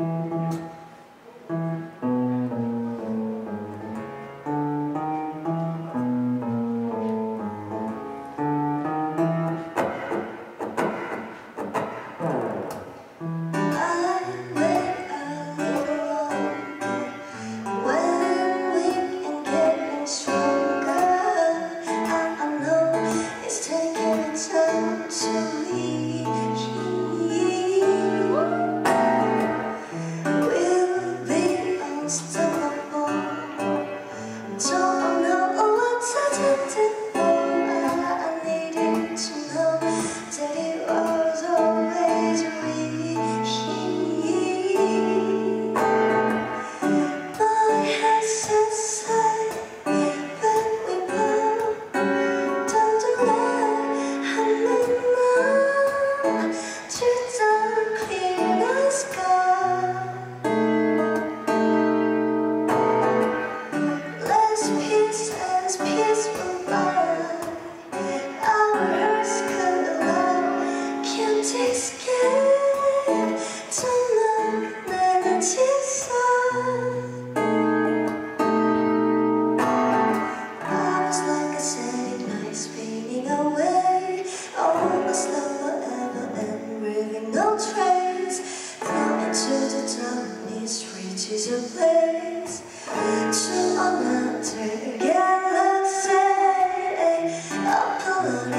Thank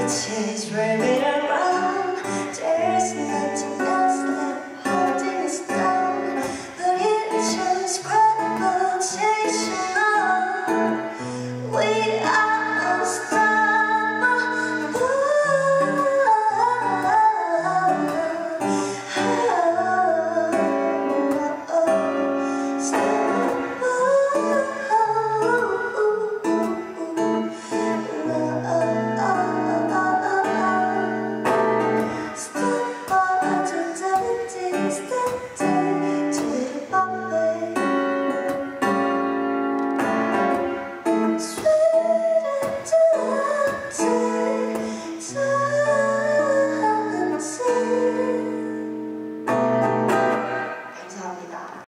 says, Raymond.